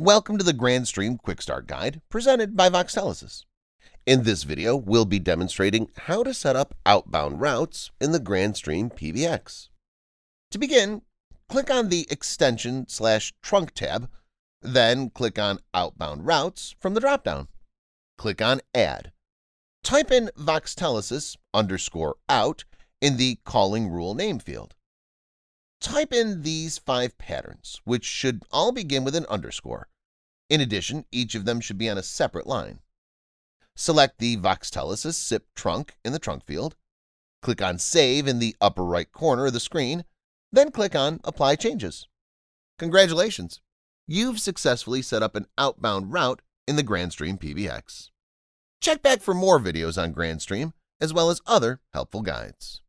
Welcome to the GrandStream Quick Start Guide presented by Voxtelesys. In this video, we'll be demonstrating how to set up outbound routes in the GrandStream PBX. To begin, click on the Extension slash Trunk tab, then click on Outbound Routes from the dropdown. Click on Add. Type in Voxtelesys underscore out in the calling rule name field. Type in these five patterns, which should all begin with an underscore. In addition, each of them should be on a separate line. Select the Voxtelesys SIP trunk in the trunk field. Click on Save in the upper right corner of the screen, then click on Apply Changes. Congratulations! You've successfully set up an outbound route in the GrandStream PBX. Check back for more videos on GrandStream, as well as other helpful guides.